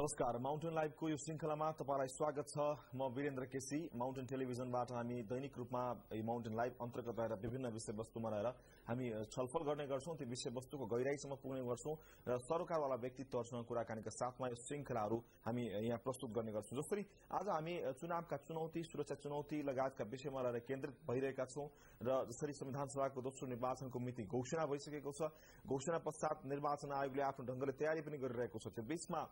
नमस्कार। माउन्टेन लाइभको यो श्रृङ्खलामा तपाईँलाई स्वागत छ। म वीरेन्द्र केसी। माउन्टेन टेलिभिजनबाट हामी दैनिक रूपमा यो माउन्टेन लाइभ अन्तर्गत रहेर विभिन्न विषयवस्तुमा रहेर हामी छलफल गर्ने गर्छौँ। त्यो विषयवस्तुको गहिराईसम्म पुग्ने गर्छौँ र सरकारवाला व्यक्तित्वहरूसँग कुराकानीका साथमा यो श्रृङ्खलाहरू हामी यहाँ प्रस्तुत गर्ने गर्छौँ। जसरी आज हामी चुनावका चुनौती सुरक्षा चुनौती लगायतका विषयमा रहेर केन्द्रित भइरहेका छौँ र जसरी संविधान सभाको दोस्रो निर्वाचनको मिति घोषणा भइसकेको छ। घोषणा पश्चात निर्वाचन आयोगले आफ्नो ढङ्गले तयारी पनि गरिरहेको छ। त्यो बीचमा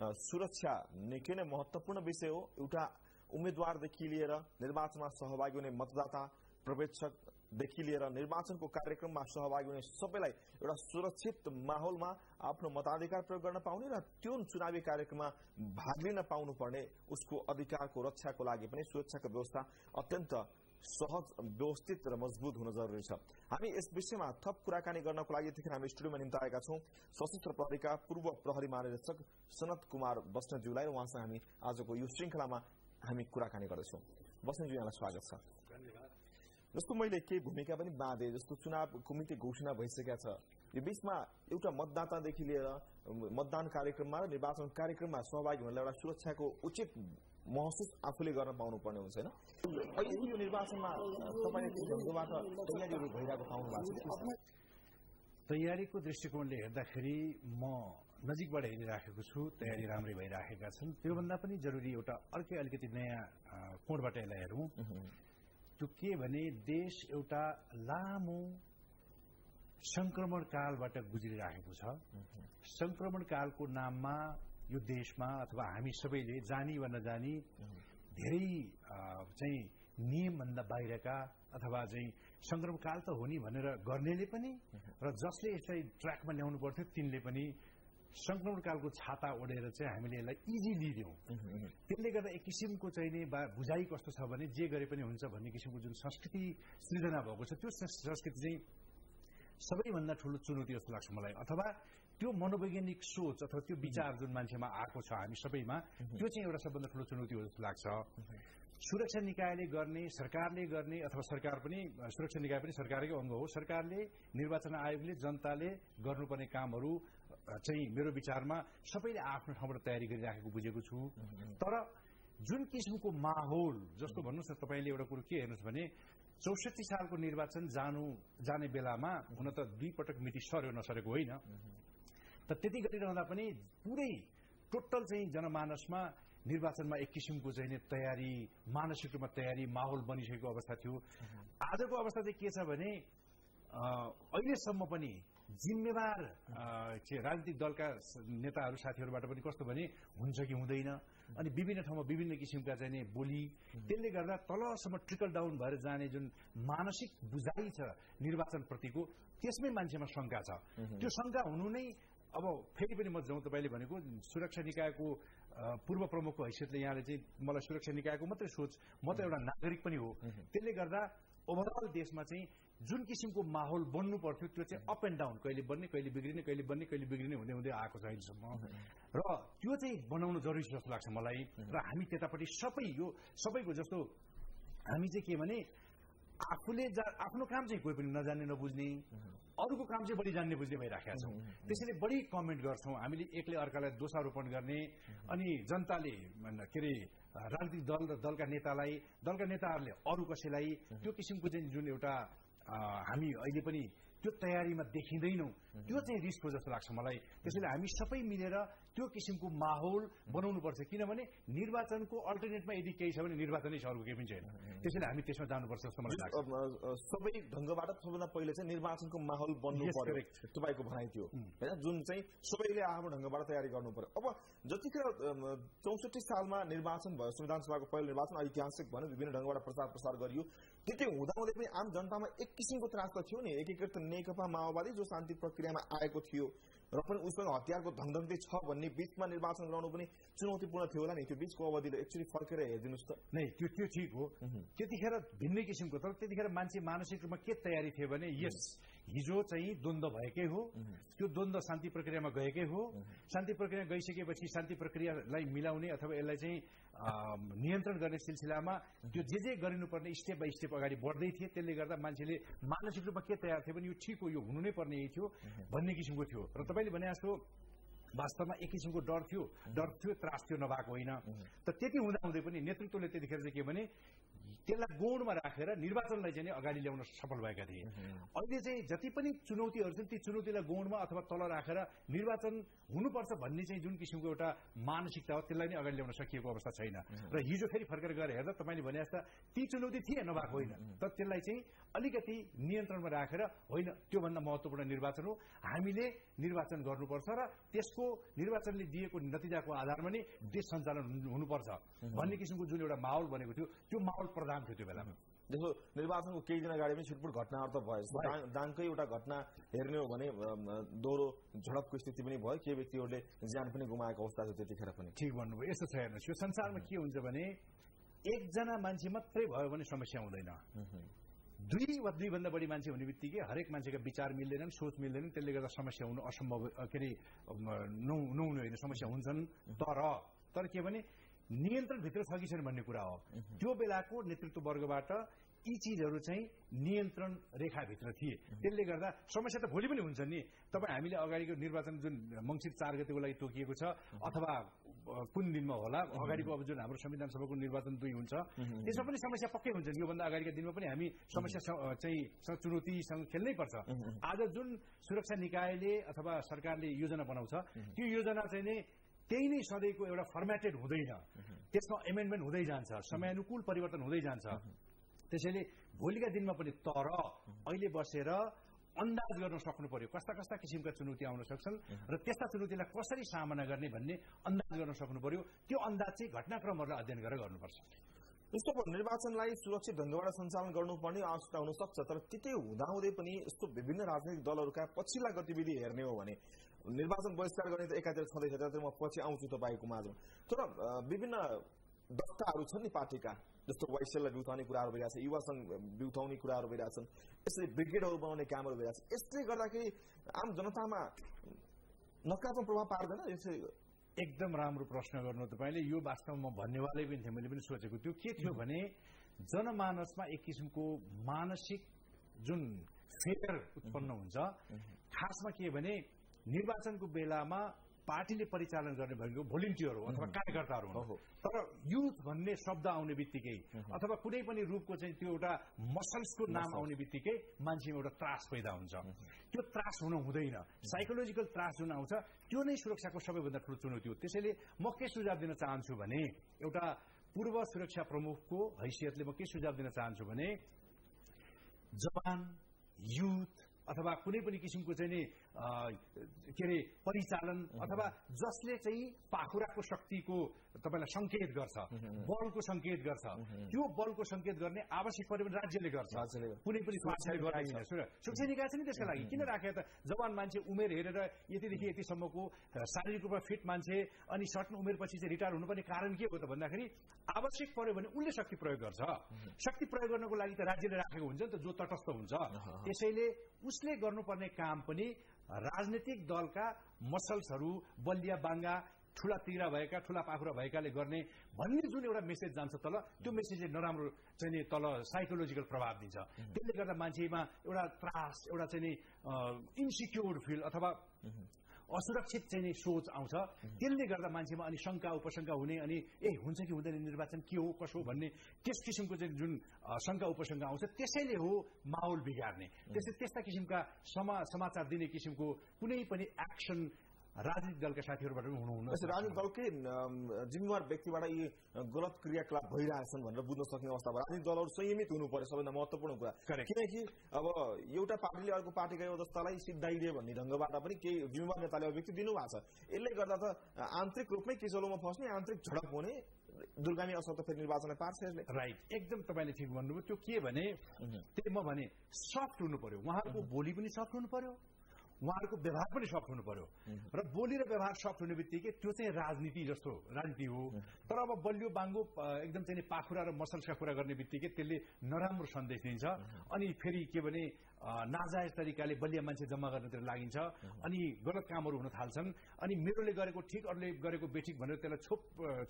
सुरक्षा निकै नै महत्वपूर्ण विषय हो। एउटा उम्मेद्वारदेखि लिएर निर्वाचनमा सहभागी हुने मतदाता पर्यवेक्षकदेखि लिएर निर्वाचनको कार्यक्रममा सहभागी हुने सबैलाई एउटा सुरक्षित माहौलमा आफ्नो मताधिकार प्रयोग गर्न पाउने र त्यो चुनावी कार्यक्रममा भाग लिन पाउनुपर्ने उसको अधिकारको रक्षाको लागि पनि सुरक्षाको व्यवस्था अत्यन्त सहज व्यवस्थित र मजबुत हुन जरुरी छ हामी यस विषयमा थप कुराकानी गर्नको लागि यतिखेर हामी स्टुडियोमा निम्ति आएका छौँ सशस्त्र प्रहरीका पूर्व प्रहरी महानिरीक्षक सनत कुमार बस्नेतज्यूलाई र उहाँसँग हामी आजको यो श्रृङ्खलामा हामी कुराकानी गर्दैछौँ बस्नेतज्यू यहाँलाई स्वागत छ जस्तो मैले केही भूमिका पनि बाँधे जस्तो चुनावको मिति घोषणा भइसकेका छ यो बीचमा एउटा मतदातादेखि लिएर मतदान कार्यक्रममा र निर्वाचन कार्यक्रममा सहभागी हुनेलाई एउटा सुरक्षाको उचित महसुस आफूले गर्न पाउनुपर्ने हुन्छ होइन? अहिले यो निर्वाचनमा तपाईँले ढङ्गबाट तयारीहरू भइरहेको पाउनु भएको छ। तयारीको दृष्टिकोणले हेर्दाखेरि म नजिकबाट हेरिराखेको छु तयारी राम्रै भइराखेका छन्। त्योभन्दा पनि जरुरी एउटा अर्कै अलिकति नयाँ कोणबाट यसलाई हेरौँ। त्यो के भने देश एउटा लामो संक्रमण कालबाट गुज्रिराखेको छ। संक्रमण कालको नाममा यो देशमा अथवा हामी सबैले जानी वा नजानी धेरै चाहिँ नियमभन्दा बाहिरका अथवा चाहिँ संक्रमणकाल त हो नि भनेर गर्नेले पनि र जसले यसलाई ट्र्याकमा ल्याउनु पर्थ्यो तिनले पनि संक्रमणकालको छाता ओढेर चाहिँ हामीले यसलाई इजी लिइदियौँ। त्यसले गर्दा एक किसिमको चाहिँ नि बुझाइ कस्तो छ भने जे गरे पनि हुन्छ भन्ने किसिमको जुन संस्कृति सृजना भएको छ त्यो संस्कृति चाहिँ सबैभन्दा ठुलो चुनौती जस्तो लाग्छ मलाई। अथवा त्यो मनोवैज्ञानिक सोच अथवा त्यो विचार जुन मान्छेमा आएको छ हामी सबैमा त्यो चाहिँ एउटा सबभन्दा ठुलो चुनौती हो जस्तो लाग्छ। सुरक्षा निकायले गर्ने सरकारले गर्ने अथवा सरकार पनि सुरक्षा निकाय पनि सरकारकै अङ्ग हो। सरकारले निर्वाचन आयोगले जनताले गर्नुपर्ने कामहरू चाहिँ मेरो विचारमा सबैले आफ्नो ठाउँबाट तयारी गरिराखेको बुझेको छु। तर जुन किसिमको माहौल जस्तो भन्नुहोस् न तपाईँले एउटा कुरो के हेर्नुहोस् भने चौसठी सालको निर्वाचन जानु जाने बेलामा हुन त दुई पटक मिति सर्यो नसरेको होइन। त त्यति गरिरहँदा पनि पुरै टोटल चाहिँ जनमानसमा निर्वाचनमा एक किसिमको चाहिँ तयारी मानसिक रूपमा तयारी माहौल बनिसकेको अवस्था थियो। आजको अवस्था चाहिँ के छ भने अहिलेसम्म पनि जिम्मेवार राजनीतिक दलका नेताहरू साथीहरूबाट पनि कस्तो भने हुन्छ कि हुँदैन। अनि विभिन्न ठाउँमा विभिन्न किसिमका चाहिँ बोली त्यसले गर्दा तलसम्म ट्रिकल डाउन भएर जाने जुन मानसिक बुझाइ छ निर्वाचनप्रतिको त्यसमै मान्छेमा शङ्का छ। त्यो शङ्का हुनु नै अब फेरि पनि म जाउँ तपाईँले भनेको सुरक्षा निकायको पूर्व प्रमुखको हैसियतले यहाँले चाहिँ मलाई सुरक्षा निकायको मात्रै सोच म त एउटा नागरिक पनि हो। त्यसले गर्दा ओभरअल देशमा चाहिँ जुन किसिमको माहौल बन्नु पर्थ्यो त्यो चाहिँ अप एन्ड डाउन कहिले बन्ने कहिले बिग्रिने कहिले बन्ने कहिले बिग्रिने हुँदै हुँदै आएको छ अहिलेसम्म। र त्यो चाहिँ बनाउनु जरुरी जस्तो लाग्छ मलाई। र हामी त्यतापट्टि सबै यो सबैको जस्तो हामी चाहिँ के भने आफूले आफ्नो काम चाहिँ कोही पनि नजान्ने नबुझ्ने अरूको काम चाहिँ बढी जान्ने बुझ्ने भइराखेका छौँ। त्यसैले बढी कमेन्ट गर्छौँ। हामीले एकले अर्कालाई दोषारोपण गर्ने अनि जनताले के अरे राजनीतिक दल र दलका नेतालाई दलका नेताहरूले अरू कसैलाई त्यो किसिमको चाहिँ जुन एउटा हामी अहिले पनि त्यो तयारीमा देखिँदैनौँ। त्यो चाहिँ रिस्क हो जस्तो लाग्छ मलाई। त्यसैले हामी सबै मिलेर त्यो किसिमको माहौल बनाउनुपर्छ। किनभने निर्वाचनको अल्टरनेटमा यदि केही छ भने निर्वाचनै छ अरूको केही पनि छैन। त्यसैले हामी त्यसमा जानुपर्छ जस्तो मलाई लाग्छ। सबै ढङ्गबाट सबैभन्दा पहिले चाहिँ निर्वाचनको माहौल बन्नु पर्यो। तपाईँको भनाइ थियो होइन? जुन चाहिँ सबैले आफ्नो ढङ्गबाट तयारी गर्नु पर्यो। अब जतिखेर चौसठी सालमा निर्वाचन भयो संविधान सभाको पहिलो निर्वाचन ऐतिहासिक भन्यो विभिन्न ढङ्गबाट प्रचार प्रसार गरियो। त्यति हुँदाहुँदै पनि आम जनतामा एक किसिमको त्रास त थियो नि एकीकृत नेकपा माओवादी जो शान्ति प्रक्रियामा आएको थियो. र पनि उससँग हतियारको धङधङ्दै छ भन्ने बिचमा निर्वाचन गराउनु पनि चुनौतीपूर्ण थियो होला नि त्यो बिचको अवधिले एक्चुली फर्केर हेरिदिनुहोस् त नै त्यो त्यो ठिक हो त्यतिखेर भिन्नै किसिमको तर त्यतिखेर मान्छे मानसिक रूपमा के तयारी थियो भने यस हिजो चाहिँ द्वन्द भएकै हो। त्यो द्वन्द शान्ति प्रक्रियामा गएकै हो। शान्ति प्रक्रिया गइसकेपछि शान्ति प्रक्रियालाई मिलाउने अथवा यसलाई चाहिँ नियन्त्रण गर्ने सिलसिलामा त्यो जे जे गरिनुपर्ने स्टेप बाई स्टेप अगाडि बढ्दै थिए त्यसले गर्दा मान्छेले मानसिक रूपमा के तयार थियो भने यो ठिक हो यो हुनु नै पर्ने थियो भन्ने किसिमको थियो। र तपाईँले भने जस्तो वास्तवमा एक किसिमको डर थियो। डर थियो त्रास थियो नभएको होइन। त त्यति हुँदाहुँदै पनि नेतृत्वले त्यतिखेर चाहिँ के भने त्यसलाई गौणमा राखेर निर्वाचनलाई चाहिँ अगाडि ल्याउन सफल भएका थिए। अहिले चाहिँ जति पनि चुनौतीहरू छन् ती चुनौतीलाई गौणमा अथवा तल राखेर निर्वाचन हुनुपर्छ भन्ने चाहिँ जुन किसिमको एउटा मानसिकता हो त्यसलाई नै अगाडि ल्याउन सकिएको अवस्था छैन। र हिजो फेरि फर्केर गएर हेर्दा तपाईँले भने जस्ता ती चुनौती थिए नभएको होइन। तर त्यसलाई चाहिँ अलिकति नियन्त्रणमा राखेर होइन त्योभन्दा महत्वपूर्ण निर्वाचन हो। हामीले निर्वाचन गर्नुपर्छ र त्यसको निर्वाचनले दिएको नतिजाको आधारमा नै देश सञ्चालन हुनुपर्छ भन्ने किसिमको जुन एउटा माहौल बनेको थियो त्यो माहौल प्रधान थियो त्यो बेलामा। जस्तो निर्वाचनको केही दिन अगाडि पनि छुटपुट घटनाहरू त भयो। दाङकै एउटा घटना हेर्ने हो भने दोहोरो झडपको स्थिति पनि भयो। केही व्यक्तिहरूले ज्यान पनि गुमाएको अवस्था थियो त्यतिखेर पनि। ठिक भन्नुभयो। यस्तो छ हेर्नुहोस्। यो संसारमा के हुन्छ भने एकजना मान्छे मात्रै भयो भने समस्या हुँदैन। दुई वा दुईभन्दा बढी मान्छे हुने बित्तिकै हरेक मान्छेका विचार मिल्दैनन् सोच मिल्दैनन् त्यसले गर्दा समस्या हुनु असम्भव के अरे नहुने होइन समस्या हुन्छन्। तर तर के भने नियन्त्रणभित्र छ कि छैन भन्ने कुरा हो। त्यो बेलाको नेतृत्व वर्गबाट यी चिजहरू चाहिँ नियन्त्रण रेखाभित्र थिए। त्यसले गर्दा समस्या त भोलि पनि हुन्छ नि। तपाईँ हामीले अगाडिको निर्वाचन जुन मङ्सिर चार गतिको लागि तोकिएको छ अथवा कुन दिनमा होला अगाडिको अब जुन हाम्रो संविधान सभाको निर्वाचन दुई हुन्छ त्यसमा पनि समस्या पक्कै हुन्छ योभन्दा अगाडिका दिनमा पनि हामी समस्या चाहिँ चुनौतीसँग खेल्नै पर्छ। आज जुन सुरक्षा निकायले अथवा सरकारले योजना बनाउँछ त्यो योजना चाहिँ नै त्यही नै सधैँको एउटा फर्मेटेड हुँदैन। त्यसमा एमेन्डमेन्ट हुँदै जान्छ समयानुकूल परिवर्तन हुँदै जान्छ। त्यसैले भोलिका दिनमा पनि तर अहिले बसेर अन्दाज गर्न सक्नु पर्यो। कस्ता कस्ता किसिमका चुनौती आउन सक्छन् र त्यस्ता चुनौतीलाई कसरी सामना गर्ने भन्ने अन्दाज गर्न सक्नु पर्यो त्यो अन्दाज चाहिँ घटनाक्रमहरूलाई अध्ययन गरेर गर्नुपर्छ। यस्तो निर्वाचनलाई सुरक्षित ढङ्गबाट सञ्चालन गर्नुपर्ने आवश्यकता हुन सक्छ तर त्यतै हुँदाहुँदै पनि यस्तो विभिन्न राजनैतिक दलहरूका पछिल्ला गतिविधि हेर्ने हो भने निर्वाचन बहिष्कार गर्ने त एकातिर छँदैछ त्यहाँतिर म पछि आउँछु तपाईँको माझमा तर विभिन्न दस्ताहरू छन् नि पार्टीका जस्तो वैश्यलाई बिउताउने कुराहरू भइरहेछ युवा सङ्घ बिउताउने कुराहरू भइरहेछन् यसरी ब्रिगेडहरू बनाउने कामहरू भइरहेछ यसले गर्दाखेरि आम जनतामा नकारात्मक प्रभाव पार्दैन यसै एकदम राम्रो प्रश्न गर्नु तपाईँले यो वास्तवमा म भन्नेवालै पनि थिएँ मैले पनि सोचेको त्यो के थियो भने जनमानसमा एक किसिमको मानसिक जुन फेयर उत्पन्न हुन्छ खासमा के भने निर्वाचनको बेलामा पार्टीले परिचालन गर्ने भनेको भोलिन्टियर हो अथवा कार्यकर्ताहरू हो तर युथ भन्ने शब्द आउने बित्तिकै अथवा कुनै पनि रूपको चाहिँ त्यो एउटा मसल्सको नाम आउने बित्तिकै मान्छेमा एउटा त्रास पैदा हुन्छ। त्यो त्रास हुन हुँदैन। साइकोलोजिकल त्रास जुन आउँछ त्यो नै सुरक्षाको सबैभन्दा ठुलो चुनौती हो। त्यसैले म के सुझाव दिन चाहन्छु भने एउटा पूर्व सुरक्षा प्रमुखको हैसियतले म के सुझाव दिन चाहन्छु भने जवान युथ अथवा कुनै पनि किसिमको चाहिँ नि के अरे परिचालन अथवा जसले चाहिँ पाखुराको शक्तिको तपाईँलाई संकेत गर्छ बलको संकेत गर्छ त्यो बलको संकेत गर्ने आवश्यक पऱ्यो भने राज्यले गर्छ। कुनै पनि सुरक्षा निकाय छ। नि त्यसका लागि किन राखे त जवान मान्छे उमेर हेरेर यतिदेखि यतिसम्मको शारीरिक रूपमा फिट मान्छे अनि सर्टन उमेरपछि चाहिँ रिटायर हुनुपर्ने कारण के हो त भन्दाखेरि आवश्यक पर्यो भने उसले शक्ति प्रयोग गर्छ। शक्ति प्रयोग गर्नको लागि त राज्यले राखेको हुन्छ नि त जो तटस्थ हुन्छ। त्यसैले उसले गर्नुपर्ने काम पनि राजनैतिक दलका मसल्सहरू बलिया बाङ्गा ठुला तिरा भएका ठुला पाखुरा भएकाले गर्ने भन्ने जुन एउटा मेसेज जान्छ तल त्यो मेसेजले नराम्रो चाहिँ तल साइकोलोजिकल प्रभाव दिन्छ। त्यसले गर्दा मान्छेमा एउटा त्रास एउटा चाहिँ इन्सिक्योर फिल अथवा असुरक्षित चाहिँ सोच आउँछ। त्यसले गर्दा मान्छेमा अनि शङ्का उपशङ्का हुने अनि ए हुन्छ कि हुँदैन निर्वाचन? के हो? कसो भन्ने त्यस किसिमको चाहिँ जुन शङ्का उपशङ्का आउँछ त्यसैले हो माहौल बिगार्ने। त्यसै त्यस्ता किसिमका समाचार दिने किसिमको कुनै पनि एक्सन राजनीतिक दलका साथीहरूबाट पनि हुनुहुन्न। राजनीतिक दलकै जिम्मेवार व्यक्तिबाट यी गलत क्रियाकलाप भइरहेछन् भनेर बुझ्न सक्ने अवस्था भयो। राजनीतिक दलहरू संयमित हुनु पर्यो सबैभन्दा महत्वपूर्ण कुरा। किनकि अब एउटा पार्टीले अर्को पार्टीका अवस्थालाई सिद्धाइदियो भन्ने ढङ्गबाट पनि केही जिम्मेवार नेताले अभिव्यक्ति दिनुभएको छ। यसले गर्दा त आन्तरिक रूपमै किचलोमा फस्ने आन्तरिक झडप हुने दुर्गामी असर त फेरि निर्वाचनलाई पार्छ यसले। राइट एकदम तपाईँले ठिक भन्नुभयो। त्यो के भने त्यही म भने सफ्ट हुनु पर्यो उहाँहरूको बोली पनि सफ्ट हुनु पर्यो उहाँहरूको व्यवहार पनि सफ्ट हुनु पर्यो। र बोली र व्यवहार सफ्ट हुने बित्तिकै त्यो चाहिँ राजनीति जस्तो राजनीति हो। तर अब बलियो बाङ्गो एकदम चाहिँ पाखुरा र मसल्सका कुरा गर्ने बित्तिकै त्यसले नराम्रो सन्देश दिन्छ। अनि फेरि के भने नाजायज तरिकाले बलिया मान्छे जम्मा गर्नतिर लागिन्छ। अनि गलत कामहरू हुन थाल्छन्। अनि मेरोले गरेको ठिक अरूले गरेको बेठिक भनेर त्यसलाई छोप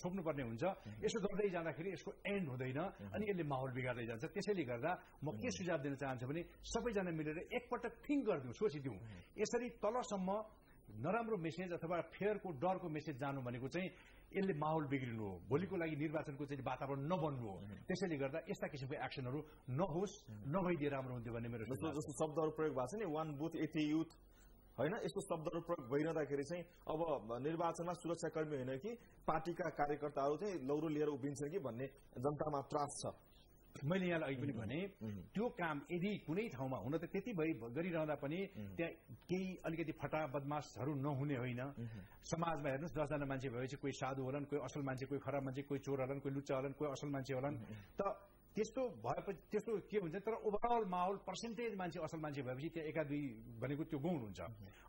छोप्नुपर्ने हुन्छ। यसो गर्दै जाँदाखेरि यसको एन्ड हुँदैन। अनि यसले माहौल बिगार्दै जान्छ। त्यसैले गर्दा म के सुझाव दिन चाहन्छु भने सबैजना मिलेर एकपटक थिङ्क गरिदिउँ सोचिदिउँ। यसरी तलसम्म नराम्रो मेसेज अथवा फेयरको डरको मेसेज जानु भनेको चाहिँ यसले माहौल बिग्रिनु हो। भोलिको लागि निर्वाचनको चाहिँ वातावरण नबन्नु हो। त्यसैले गर्दा यस्ता किसिमको एक्सनहरू नहोस् नभइदिए राम्रो हुन्थ्यो भन्ने मेरो जस्तो शब्दहरू प्रयोग भएको छ नि वान बुथ एटी युथ होइन? यस्तो शब्दहरू प्रयोग भइरहँदाखेरि चाहिँ अब निर्वाचनमा सुरक्षाकर्मी होइन कि पार्टीका कार्यकर्ताहरू चाहिँ लौरो लिएर उभिन्छन् कि भन्ने जनतामा त्रास छ। मैले यहाँलाई अघि पनि भने त्यो काम यदि कुनै ठाउँमा हुन त त्यति भइ गरिरहँदा पनि त्यहाँ केही अलिकति फटा बदमासहरू नहुने होइन। समाजमा हेर्नुहोस् दसजना मान्छे भएपछि कोही साधु होलान् कोही असल मान्छे कोही खराब मान्छे कोही चोर होलान् कोही लुच्चा होलान् कोही असल मान्छे होलान्। त त्यस्तो भएपछि त्यस्तो के हुन्छ तर ओभरअल माहौल पर्सेन्टेज मान्छे असल मान्छे भएपछि त्यहाँ एका दुई भनेको त्यो गौण हुन्छ।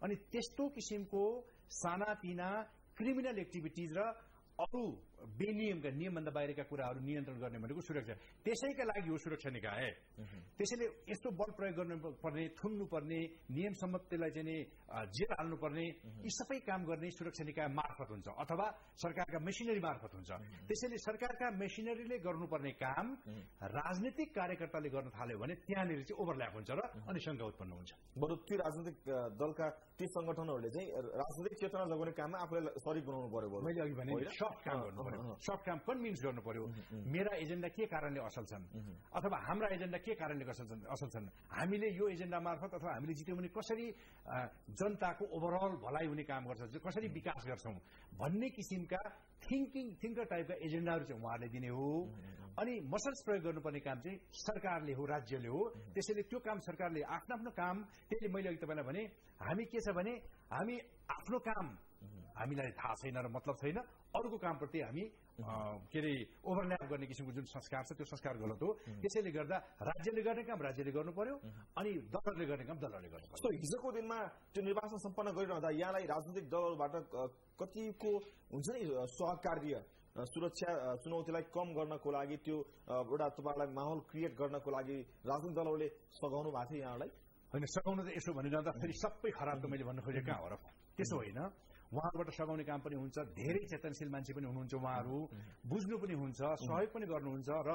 अनि त्यस्तो किसिमको सानातिना क्रिमिनल एक्टिभिटिज र अरू बेनियमका नियमभन्दा बाहिरका कुराहरू नियन्त्रण गर्ने भनेको सुरक्षा। त्यसैका लागि हो सुरक्षा निकाय। त्यसैले यस्तो बल प्रयोग गर्नुपर्ने थुन्नुपर्ने नियम सम्मत त्यसलाई चाहिँ जेल हाल्नुपर्ने यी सबै काम गर्ने सुरक्षा निकाय मार्फत हुन्छ अथवा सरकारका मेसिनरी मार्फत हुन्छ। त्यसैले सरकारका मेसिनरीले गर्नुपर्ने काम राजनीतिक कार्यकर्ताले गर्न थाल्यो भने त्यहाँनिर चाहिँ ओभरल्याप हुन्छ र अनि शङ्का उत्पन्न हुन्छ। बरु ती राजनैतिक दलका ती संगठनहरूले चाहिँ राजनैतिक चेतना जगाउने काममा आफूलाई सरिक बनाउनु पर्यो मैले अघि भने सफ्ट काम गर्नु पर्यो सर्ट काम कन्भिन्स गर्नु पर्यो मेरा एजेन्डा के कारणले असल छन्? अथवा हाम्रा एजेन्डा के कारणले असल छन्? हामीले यो एजेन्डा मार्फत अथवा हामीले जित्यौँ भने कसरी जनताको ओभरअल भलाइ हुने काम गर्छ? कसरी विकास गर्छौं? भन्ने किसिमका थिङ्किङ थिङ्कर टाइपका एजेन्डाहरू चाहिँ उहाँहरूले दिने हो। अनि मसल्स प्रयोग गर्नुपर्ने काम चाहिँ सरकारले हो राज्यले हो। त्यसैले त्यो काम सरकारले आफ्नो आफ्नो काम। त्यसले मैले अघि तपाईँलाई भने हामी के छ भने हामी आफ्नो काम हामीलाई थाहा छैन र मतलब छैन। अरूको कामप्रति हामी के अरे ओभरल्याप गर्ने किसिमको जुन संस्कार छ त्यो संस्कार गलत हो। त्यसैले गर्दा राज्यले गर्ने काम राज्यले गर्नु पर्यो अनि दलहरूले गर्ने काम दलहरूले गर्नु पर्यो। हिजोको दिनमा त्यो निर्वाचन सम्पन्न गरिरहँदा यहाँलाई राजनैतिक दलहरूबाट कतिको हुन्छ नि सहकार्य सुरक्षा चुनौतीलाई कम गर्नको लागि त्यो एउटा तपाईँलाई माहौल क्रिएट गर्नको लागि राजनैतिक दलहरूले सघाउनु भएको थियो यहाँलाई? होइन सघाउनु त यसो भनिरहँदा फेरि सबै खराब त मैले भन्नु खोजेँ कहाँ हो र? त्यसो होइन उहाँहरूबाट सघाउने काम पनि हुन्छ धेरै चेतनशील मान्छे पनि हुनुहुन्छ उहाँहरू बुझ्नु पनि हुन्छ सहयोग पनि गर्नुहुन्छ र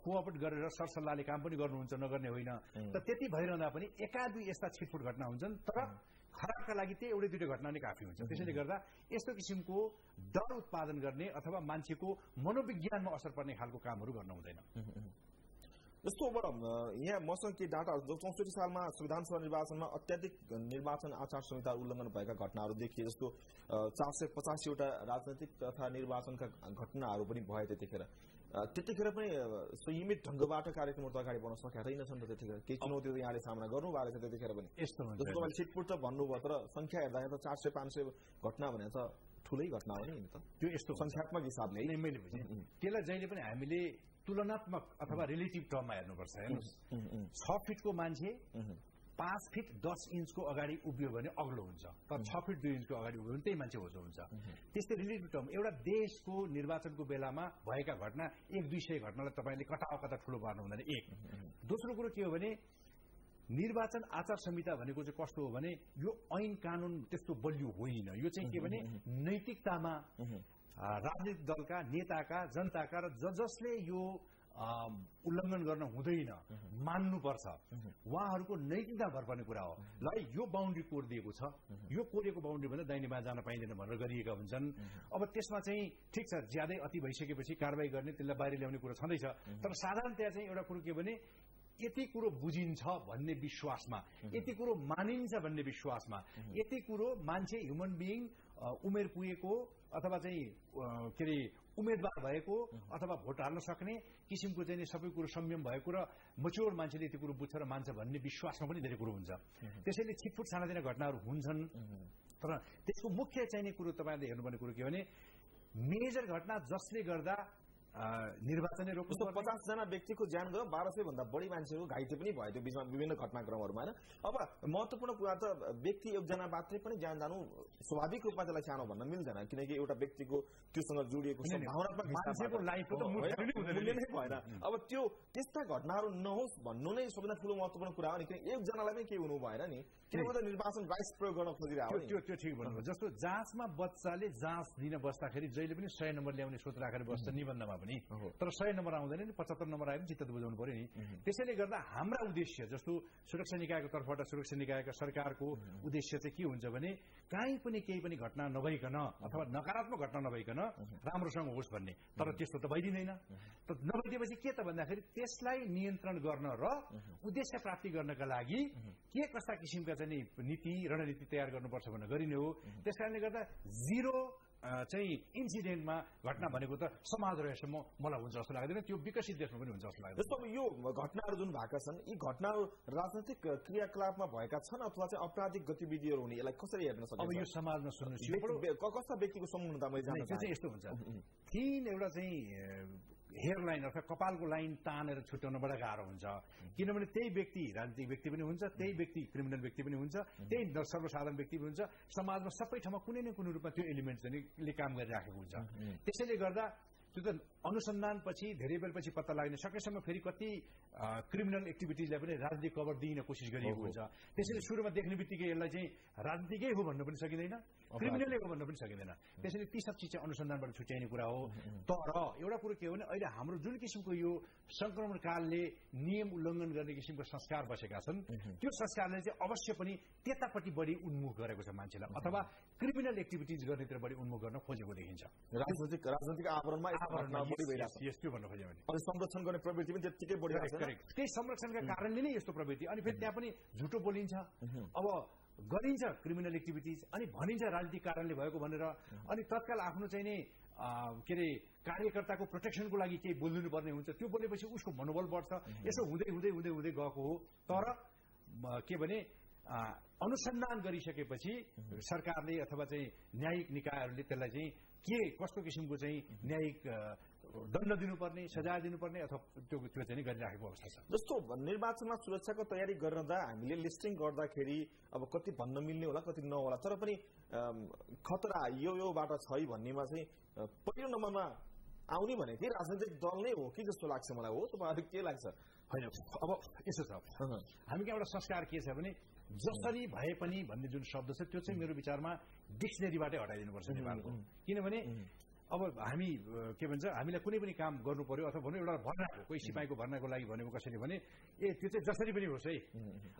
कोअपरेट गरेर सरसल्लाहले काम पनि गर्नुहुन्छ नगर्ने होइन। त त्यति भइरहँदा पनि एका दुई यस्ता छिटफुट घटना हुन्छन् तर खराबका लागि त्यही एउटै दुइटै घटना नै काफी हुन्छ। त्यसैले गर्दा यस्तो किसिमको डर उत्पादन गर्ने अथवा मान्छेको मनोविज्ञानमा असर पर्ने खालको कामहरू गर्न हुँदैन। जस्तो अब यहाँ मसँग के डाटा चौसठी सालमा संविधान सभा निर्वाचनमा अत्याधिक निर्वाचन आचार संहिता उल्लङ्घन भएका घटनाहरू देखिए जस्तो चार सय पचासीवटा राजनैतिक तथा निर्वाचनका घटनाहरू पनि भए त्यतिखेर त्यतिखेर पनि संयमित ढङ्गबाट कार्यक्रमहरू अगाडि बढ्न सकेका रहेनछन् त त्यतिखेर केही चुनौतीहरू यहाँले सामना गर्नु भएको छ त्यतिखेर पनि यस्तो जस्तो तपाईँले छिटपुट त भन्नुभयो तर संख्या हेर्दा त चार सय पाँच सय घटना भने त ठुलै घटना हो नि त त्यो यस्तो संख्यात्मक हिसाबले त्यसलाई जहिले पनि हामीले तुलनात्मक अथवा रिलेटिभ टर्ममा हेर्नुपर्छ हेर्नुहोस्। छ फिटको मान्छे पाँच फिट दस इन्चको अगाडि उभियो भने अग्लो हुन्छ तर छ फिट दुई इन्चको अगाडि उभियो भने त्यही मान्छे होजो हुन्छ। त्यस्तै रिलेटिभ टर्म एउटा देशको निर्वाचनको बेलामा भएका घटना एक दुई सय घटनालाई तपाईँले कता कता ठुलो पार्नु हुँदैन एक दोस्रो कुरो के हो भने निर्वाचन आचार संहिता भनेको चाहिँ कस्तो हो भने यो ऐन कानून त्यस्तो बलियो होइन। यो चाहिँ के भने नैतिकतामा राजनीतिक दलका नेताका जनताका र ज जसले यो उल्लङ्घन गर्न हुँदैन मान्नुपर्छ। उहाँहरूको नैतिकता भर पर्ने कुरा हो। ल यो बााउन्ड्री कोरिदिएको छ। यो कोरिएको बााउन्ड्री भन्दा दाहिनेमा जान पाइँदैन भनेर गरिएका हुन्छन्। अब त्यसमा चाहिँ ठिक छ ज्यादै अति भइसकेपछि कारवाही गर्ने त्यसलाई बाहिर ल्याउने कुरो छँदैछ। तर साधारणतया चाहिँ एउटा कुरो के भने यति कुरो बुझिन्छ भन्ने विश्वासमा यति कुरो मानिन्छ भन्ने विश्वासमा यति कुरो मान्छे ह्युमन बिइङ उमेर पुगेको अथवा चाहिँ के अरे उम्मेद्वार भएको अथवा भोट हाल्न सक्ने किसिमको चाहिँ सबै कुरो संयम भएको र मच्योर मान्छेले यति कुरो बुझ्छ र मान्छ भन्ने विश्वासमा पनि धेरै कुरो हुन्छ। त्यसैले छिटफुट सानातिना घटनाहरू हुन्छन्। तर त्यसको मुख्य चाहिने कुरो तपाईँहरूले हेर्नुपर्ने कुरो के भने मेजर घटना जसले गर्दा निर्वाचनै रोक्नु पचासजना व्यक्तिको ज्यान गयो बाह्र सय भन्दा बढी मान्छेहरू घाइते पनि भयो त्यो बिचमा विभिन्न घटनाक्रमहरूमा होइन अब महत्वपूर्ण कुरा त व्यक्ति एकजना मात्रै पनि ज्यान जानु स्वाभाविक रूपमा त्यसलाई सानो भन्न मिल्दैन किनकि एउटा व्यक्तिको त्योसँग जोडिएको नै भएन अब त्यो त्यस्ता घटनाहरू नहोस् भन्नु नै सबैभन्दा ठुलो महत्वपूर्ण कुरा हो नि किन एकजनालाई पनि केही हुनु भएन नि किनभने निर्वाचन राइस प्रयोग गर्न खोजिरहेको त्यो त्यो ठिक भन्नुभयो जस्तो जाँचमा बच्चाले जाँच दिन बस्दाखेरि जहिले पनि सय नम्बर ल्याउने सोच राखेर बस्छ निबन्धमा ओहो। तर सय नम्बर आउँदैन नि पचहत्तर नम्बर आयो भने चित्त बुझाउनु पर्यो नि। त्यसैले गर्दा हाम्रा उद्देश्य जस्तो सुरक्षा निकायको तर्फबाट सुरक्षा निकायका सरकारको उद्देश्य चाहिँ के हुन्छ भने काहीँ पनि केही पनि घटना नभइकन अथवा नकारात्मक घटना नभइकन राम्रोसँग होस् भन्ने। तर त्यस्तो त भइदिँदैन। त नभइदिएपछि के त भन्दाखेरि त्यसलाई नियन्त्रण गर्न र उद्देश्य प्राप्ति गर्नका लागि के कस्ता किसिमका चाहिँ नीति रणनीति तयार गर्नुपर्छ भनेर गरिने हो। त्यस कारणले गर्दा जिरो चाहिँ इन्सिडेन्टमा घटना भनेको त समाज रहेसम्म मलाई हुन्छ जस्तो लाग्दैन। त्यो विकसित देशमा पनि हुन्छ जस्तो लाग्दैन। जस्तो अब यो घटनाहरू जुन भएका छन् यी घटनाहरू राजनैतिक क्रियाकलापमा भएका छन् अथवा चाहिँ आपराधिक गतिविधिहरू हुने यसलाई कसरी हेर्न अब सकिन्छ यो समाजमा क- कस्ता व्यक्तिको संलग्नता मैले त्यो चाहिँ यस्तो हुन्छ। थिन एउटा चाहिँ हेयर लाइन अथवा कपालको लाइन तानेर छुट्याउन बडा गाह्रो हुन्छ। किनभने त्यही व्यक्ति राजनीतिक व्यक्ति पनि हुन्छ त्यही व्यक्ति क्रिमिनल व्यक्ति पनि हुन्छ त्यही सर्वसाधारण व्यक्ति पनि हुन्छ। समाजमा सबै ठाउँमा कुनै न कुनै रूपमा त्यो एलिमेन्ट चाहिँ काम गरिराखेको हुन्छ। त्यसैले गर्दा त्यो त अनुसन्धानपछि धेरै बेरपछि पत्ता लाग्ने। सकेसम्म फेरि कति क्रिमिनल एक्टिभिटिजलाई पनि राजनीतिक कभर दिइन कोसिस गरिएको हुन्छ। त्यसैले सुरुमा देख्ने बित्तिकै यसलाई चाहिँ राजनीतिकै हो भन्न पनि सकिँदैन। क्रिमिनलै हो भन्न पनि सकिँदैन। त्यसैले ती सब चिज चाहिँ अनुसन्धानबाट छुट्याइने कुरा हो। तर एउटा कुरो के हो भने अहिले हाम्रो जुन किसिमको यो संक्रमण कालले नियम उल्लङ्घन गर्ने किसिमको संस्कार बसेका छन् त्यो संस्कारले चाहिँ अवश्य पनि त्यतापट्टि बढी उन्मुख गरेको छ मान्छेलाई अथवा क्रिमिनल एक्टिभिटिज गर्नेतिर बढी उन्मुख गर्न खोजेको देखिन्छ। राजनैतिक राजनैतिक आवरणमा यस्तो भन्नु खोज्यो भने संरक्षण गर्ने प्रवृत्ति पनि त्यत्तिकै बढिरहेको छ। त्यही संरक्षणका कारणले नै यस्तो प्रवृत्ति। अनि फेरि त्यहाँ पनि झुटो बोलिन्छ। अब गरिन्छ क्रिमिनल एक्टिभिटिज अनि भनिन्छ राजनीतिक कारणले भएको भनेर। अनि तत्काल आफ्नो चाहिँ नि के अरे कार्यकर्ताको प्रोटेक्सनको लागि केही बोलिदिनु पर्ने हुन्छ। त्यो बोलेपछि उसको मनोबल बढ्छ। यसो हुँदै हुँदै हुँदै हुँदै गएको हो। तर के भने अनुसन्धान गरिसकेपछि सरकारले अथवा चाहिँ न्यायिक निकायहरूले त्यसलाई चाहिँ के कस्तो किसिमको चाहिँ न्यायिक दण्ड दिनुपर्ने सजाय दिनुपर्ने अथवा त्यो त्यो चाहिँ नि गरिराखेको अवस्था छ। जस्तो निर्वाचनमा सुरक्षाको तयारी गर्दा हामीले लिस्टिङ गर्दाखेरि अब कति भन्न मिल्ने होला कति नहोला तर पनि खतरा यो योबाट छ है भन्नेमा चाहिँ पहिलो नम्बरमा आउने भनेको चाहिँ राजनैतिक दल नै हो कि जस्तो लाग्छ मलाई? हो तपाईँहरू के लाग्छ? होइन अब यसो छ। हामी एउटा संस्कार के छ भने जसरी भए पनि भन्ने जुन शब्द छ त्यो चाहिँ मेरो विचारमा डिक्सनेरीबाटै हटाइदिनुपर्छ नेपालको। किनभने अब हामी के भन्छ हामीलाई कुनै पनि काम गर्नु पर्यो अथवा भनौँ एउटा भर्नाको कोही सिपाहीको भर्नाको लागि भनेको कसैले भने ए त्यो चाहिँ जसरी पनि होस् है।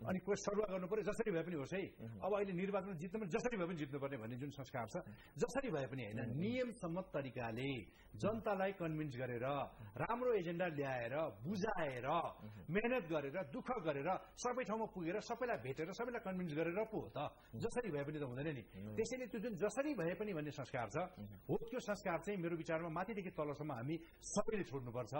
अनि कोही सरुवा गर्नु पर्यो जसरी भए पनि होस् है। अब अहिले निर्वाचनमा जित्नु पनि जसरी भए पनि जित्नुपर्ने भन्ने जुन संस्कार छ जसरी भए पनि होइन नियमसम्मत तरिकाले जनतालाई कन्भिन्स गरेर राम्रो एजेन्डा ल्याएर बुझाएर मेहनत गरेर दुःख गरेर सबै ठाउँमा पुगेर सबैलाई भेटेर सबैलाई कन्भिन्स गरेर पो हो त। जसरी भए पनि त हुँदैन नि। त्यसैले त्यो जुन जसरी भए पनि भन्ने संस्कार छ हो त्यो संस्कार चाहिँ मेरो विचारमा माथिदेखि तलसम्म हामी सबैले छोड्नुपर्छ।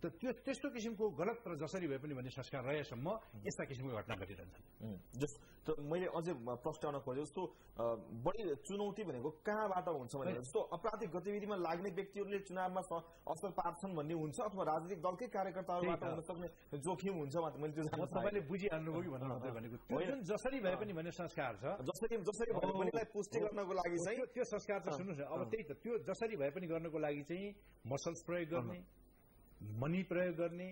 त त्यो त्यस्तो किसिमको गलत र जसरी भए पनि भन्ने संस्कार रहेसम्म यस्ता किसिमको घटना घटिरहन्छन् उम्, जस त मैले अझै प्रश्न खोजेँ जस्तो बढी चुनौती भनेको कहाँबाट हुन्छ भने जस्तो आपराधिक गतिविधिमा लाग्ने व्यक्तिहरूले चुनावमा असर पार्छन् भन्ने हुन्छ अथवा राजनीतिक दलकै कार्यकर्ताहरूबाट त। हुन सक्ने जोखिम हुन्छ मैले त्यो। तपाईँले बुझिहाल्नुभयो कि भन्नु भनेको। जुन जसरी भए पनि भन्ने संस्कार छ। जसरी जसरी पुष्टि गर्नको लागि चाहिँ त्यो- संस्कार चाहिँ सुन्नुहोस् अब त्यही त त्यो जसरी भए पनि गर्नको लागि चाहिँ मसल्स प्रयोग गर्ने मनी प्रयोग गर्ने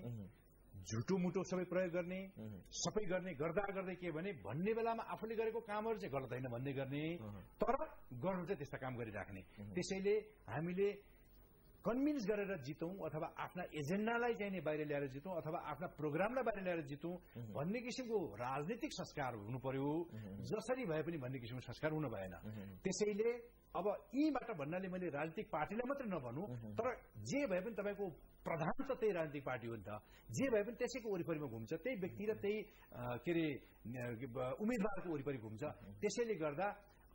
झुटो मुटो सबै प्रयोग गर्ने सबै गर्ने गर्दा गर्दै के भने भन्ने बेलामा आफूले गरेको कामहरू चाहिँ गलत होइन भन्ने गर्ने तर गर्नु चाहिँ त्यस्ता काम गरिराख्ने। त्यसैले हामीले कन्भिन्स गरेर जितौँ अथवा आफ्ना एजेन्डालाई चाहिँ बाहिर ल्याएर जितौँ अथवा आफ्ना प्रोग्रामलाई बाहिर ल्याएर जितौँ भन्ने किसिमको राजनीतिक संस्कार हुनु पर्यो। जसरी भए पनि भन्ने किसिमको संस्कार हुनु भएन। त्यसैले अब यीबाट भन्नाले मैले राजनीतिक पार्टीलाई मात्रै नभनौँ तर जे भए पनि तपाईँको प्रधान त त्यही राजनीतिक पार्टी हो नि त। जे भए पनि त्यसैको वरिपरिमा घुम्छ त्यही व्यक्ति र त्यही के अरे उम्मेद्वारको वरिपरि घुम्छ। त्यसैले गर्दा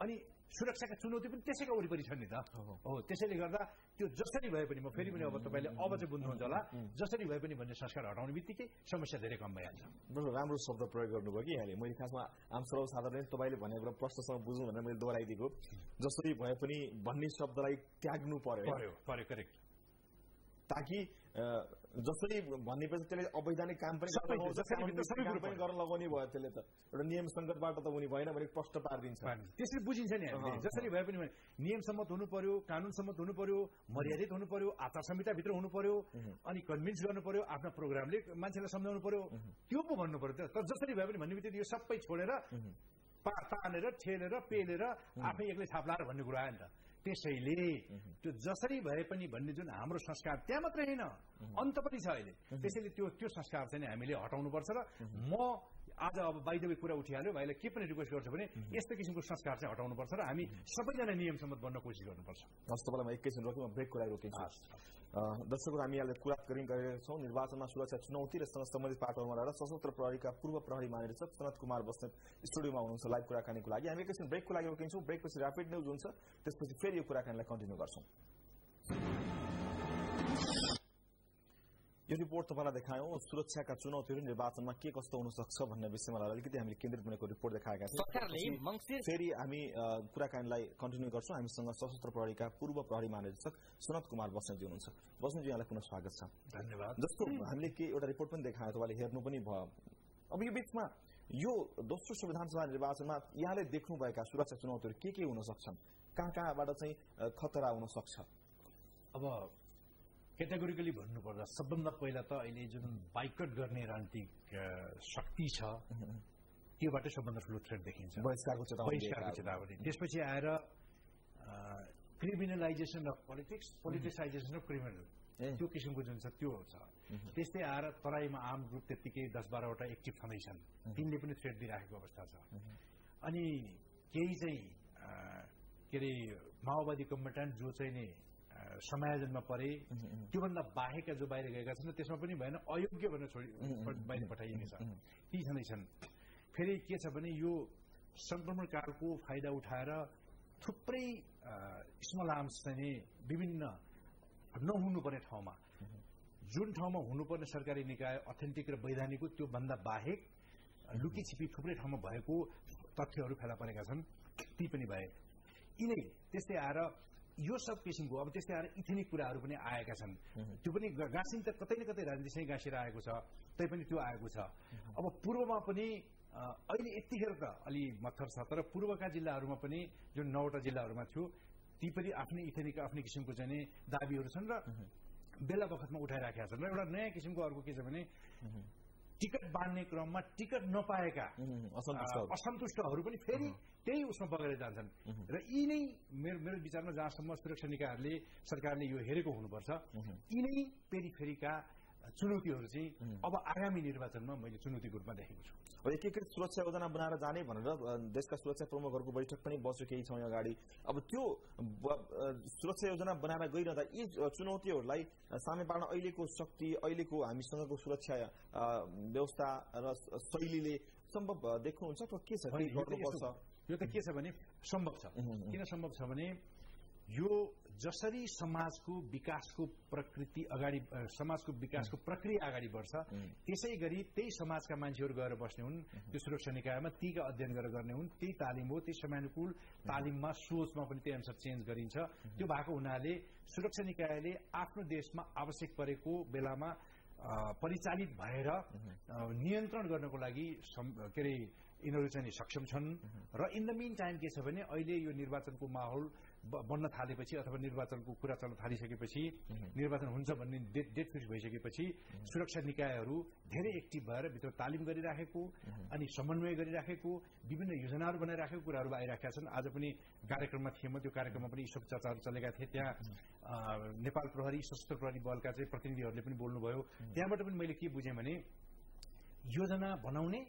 अनि सुरक्षाका चुनौती पनि त्यसैका वरिपरि छन् नि त हो त्यसैले गर्दा त्यो जसरी भए पनि म फेरि पनि अब तपाईँले अब चाहिँ बुझ्नुहुन्छ होला जसरी भए पनि भन्ने संस्कार हटाउने बित्तिकै समस्या धेरै कम भइहाल्छ राम्रो शब्द प्रयोग गर्नुभयो कि यहाँले मैले खासमा आम सर्वसाधारण तपाईँले भनेको कुरा प्रश्नसँग बुझौँ भनेर मैले दोहोऱ्याइदिएको जसरी भए पनि भन्ने शब्दलाई त्याग्नु। पर्यो पर्यो करेक्ट ताकि जसरी भनेपछि त्यसले अवैधानिक काम पनि गर्न लगाउने भयो त्यसले त। एउटा नियम सङ्कटबाट त हुने भएन भने प्रष्ट पारिदिन्छ। त्यसरी बुझिन्छ नि जसरी भए पनि नियम सम्मत हुनु पर्यो कानुन सम्मत हुनु पर्यो मर्यादित हुनु पर्यो आचार संहिताभित्र हुनु पर्यो अनि कन्भिन्स गर्नु पर्यो आफ्नो प्रोग्रामले मान्छेलाई सम्झाउनु पर्यो। त्यो पो भन्नु पर्यो तर जसरी भए पनि भन्ने बित्तिकै यो सबै छोडेर तानेर ठेलेर पेलेर आफै एक्लै छाप लाएर भन्ने कुरा आयो नि त। त्यसैले त्यो जसरी भए पनि भन्ने जुन हाम्रो संस्कार त्यहाँ मात्रै होइन। अन्त पनि छ अहिले। त्यसैले त्यो त्यो संस्कार चाहिँ हामीले हटाउनुपर्छ र म आज अब बाहिर कुरा उठिहाल्यो भाइलाई के पनि रिक्वेस्ट गर्छु भने यस्तो किसिमको संस्कार चाहिँ हटाउनुपर्छ र हामी सबैजना नियम सम्मत बन्न कोसिस गर्नुपर्छ। हस् तपाईँलाई म एकैछिन रोक्छु म ब्रेक कुरा रोकिन्छु। दर्शकहरू हामी यहाँले कुरा गरिरहेका छौँ निर्वाचनमा सुरक्षा चुनौती र सम्बन्धित पाटोहरूमा रहेर सशस्त्र प्रहरीका पूर्व प्रहरी महानिरीक्षक सनत कुमार बस्नेत स्टुडियोमा हुनुहुन्छ लाइभ कुराकानीको लागि। हामी एकैछिन ब्रेकको लागि रोकिन्छौँ। ब्रेकपछि ऱ्यापिड न्युज हुन्छ त्यसपछि फेरि यो कुराकानीलाई कन्टिन्यू गर्छौँ। यो रिपोर्ट तपाईँलाई देखायौँ सुरक्षाका चुनौतीहरू निर्वाचनमा के कस्तो हुन सक्छ भन्ने विषयमा अलिकति हामीले केन्द्रित बनेको रिपोर्ट देखाएका थियौँ फेरि हामी कुराकानीलाई कन्टिन्यू गर्छौँ हामीसँग सशस्त्र प्रहरीका पूर्व प्रहरी महानिरीक्षक सुनत कुमार बस्नेतजी हुनुहुन्छ बस्नेतजी यहाँलाई पुनः स्वागत छ धन्यवाद जस्तो हामीले के एउटा रिपोर्ट पनि देखायो तपाईँले हेर्नु पनि भयो अब यो बिचमा यो दोस्रो संविधान सभा निर्वाचनमा यहाँले देख्नुभएका सुरक्षा चुनौतीहरू के के हुन सक्छन् कहाँ कहाँबाट चाहिँ खतरा हुन सक्छ अब क्याटेगोरिकली भन्नुपर्दा सबभन्दा पहिला त अहिले जुन बाइकट गर्ने राजनीतिक शक्ति छ त्योबाटै सबभन्दा ठुलो थ्रेट देखिन्छ। बहिष्कारको चेतावनी त्यसपछि आएर criminalization of politics politicization of criminal त्यो किसिमको जुन छ त्यो छ। त्यस्तै आएर तराईमा आम ग्रुप त्यत्तिकै दस बाह्रवटा एक्टिभ छँदैछन्। तिनले पनि थ्रेट दिइराखेको अवस्था छ। अनि केही चाहिँ के अरे माओवादी कम्बेटेन्ट जो चाहिँ नि समायोजनमा परे। त्योभन्दा बाहेकका जो बाहिर गएका छन् त्यसमा पनि भएन अयोग्य भनेर छोडि बाहिर पठाइनेछ ती छँदैछन् फेरि के छ भने यो संक्रमण कालको फाइदा उठाएर थुप्रै स्मल आर्म्स चाहिँ विभिन्न नहुनुपर्ने ठाउँमा। जुन ठाउँमा हुनुपर्ने सरकारी निकाय अथेन्टिक र वैधानिक त्यो भन्दा बाहेक लुकी छिपी थुप्रै ठाउँमा भएको तथ्यहरू फेला परेका छन्। ती पनि भए। यिनै त्यस्तै आएर यो सब किसिमको अब त्यस्तै आएर इथेनिक कुराहरू पनि आएका छन्। त्यो पनि गाँसिन त कतै न कतै राजनीतिसँगै गाँसिएर आएको छ तैपनि त्यो आएको छ। अब पूर्वमा पनि अहिले यतिखेर त अलि मत्थर छ तर पूर्वका जिल्लाहरूमा पनि जुन नौवटा जिल्लाहरूमा थियो ती पनि आफ्नै इथेनिकका आफ्नै किसिमको चाहिँ दावीहरू छन् र बेला बखतमा उठाइराखेका छन्। र एउटा नयाँ किसिमको अर्को के छ भने टिकट बाँड्ने क्रममा टिकट नपाएका असन्तुष्टहरू पनि फेरि त्यही उसमा बगेर जान्छन्। र यी नै मेरो मेरो विचारमा जहाँसम्म सुरक्षा निकायहरूले सरकारले यो हेरेको हुनुपर्छ यी नै फेरि फेरिका चुनौतीहरू चाहिँ अब आगामी निर्वाचनमा मैले चुनौतीको रूपमा देखेको छु। एकीकृत सुरक्षा योजना बनाएर जाने भनेर देशका सुरक्षा प्रमुखहरूको बैठक पनि बस्यो केही समय अगाडि। अब त्यो सुरक्षा योजना बनाएर गइरहँदा यी चुनौतीहरूलाई सामे पार्न अहिलेको शक्ति अहिलेको हामीसँगको सुरक्षा व्यवस्था र शैलीले सम्भव देख्नुहुन्छ? के छ? यो त के छ? भने सम्भव छ। किन सम्भव छ भने यो जसरी समाजको विकासको प्रकृति अगाडि समाजको विकासको प्रक्रिया अगाडि बढ्छ त्यसै गरी त्यही समाजका मान्छेहरू गएर बस्ने हुन् त्यो सुरक्षा निकायमा तीका अध्ययन गरेर गर्ने हुन् त्यही तालिम हो त्यही समयानुकूल तालिममा सोचमा पनि त्यही अनुसार चेन्ज गरिन्छ। त्यो भएको हुनाले सुरक्षा निकायले आफ्नो देशमा आवश्यक परेको बेलामा परिचालित भएर नियन्त्रण गर्नको लागि के अरे यिनीहरू चाहिँ सक्षम छन्। र इन द मिन टाइम के छ भने अहिले यो निर्वाचनको माहौल बन्न थालेपछि अथवा निर्वाचनको कुरा चल्न थालिसकेपछि निर्वाचन हुन्छ भन्ने डेट डेट फिक्स भइसकेपछि सुरक्षा निकायहरू धेरै एक्टिभ भएर भित्र तालिम गरिराखेको अनि समन्वय गरिराखेको विभिन्न योजनाहरू बनाइराखेको कुराहरू आइराखेका छन्। आज पनि कार्यक्रममा थिएँ म त्यो कार्यक्रममा पनि यी सब चर्चाहरू चलेका थिए। त्यहाँ नेपाल प्रहरी सशस्त्र प्रहरी बलका चाहिँ प्रतिनिधिहरूले पनि बोल्नुभयो। त्यहाँबाट पनि मैले के बुझेँ भने योजना बनाउने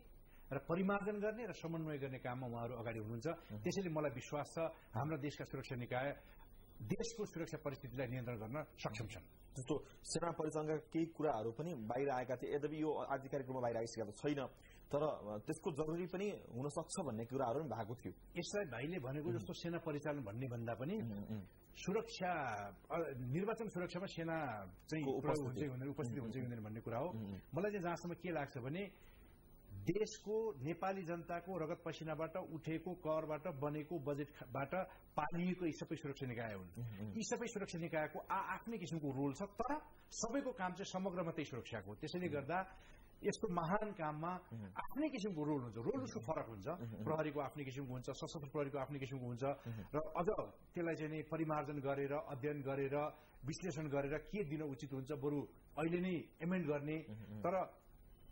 र परिमार्जन गर्ने र समन्वय गर्ने काममा उहाँहरू अगाडि हुनुहुन्छ। त्यसैले मलाई विश्वास छ हाम्रा देशका सुरक्षा निकाय देशको सुरक्षा परिस्थितिलाई नियन्त्रण गर्न सक्षम छन्। जस्तो सेना परिसरका केही कुराहरू पनि बाहिर आएका थिए। यद्यपि यो आधिकारिक रूपमा बाहिर आइसकेको छैन तर त्यसको जरुरी पनि हुन सक्छ भन्ने कुराहरू पनि भएको थियो। यसलाई भाइले भनेको जस्तो सेना परिचालन भन्ने भन्दा पनि सुरक्षा निर्वाचन सुरक्षामा सेना चाहिँ उपस्थिति? हुन्छ हुँदैन भन्ने कुरा हो। मलाई चाहिँ जहाँसम्म के लाग्छ भने देशको नेपाली जनताको रगत पसिनाबाट उठेको करबाट बनेको बजेटबाट पालिएको यी सबै सुरक्षा निकाय हुन्। यी सबै सुरक्षा निकायको आ आफ्नै किसिमको रोल छ तर सबैको काम चाहिँ समग्रमा त्यही सुरक्षाको त्यसैले गर्दा यस्तो महान काममा आफ्नै किसिमको रोल हुन्छ। रोल उसको फरक हुन्छ। प्रहरीको आफ्नै किसिमको हुन्छ सशस्त्र प्रहरीको आफ्नै किसिमको हुन्छ। र अझ त्यसलाई चाहिँ परिमार्जन गरेर अध्ययन गरेर विश्लेषण गरेर के दिन उचित हुन्छ बरु अहिले नै एमेन्ड गर्ने। तर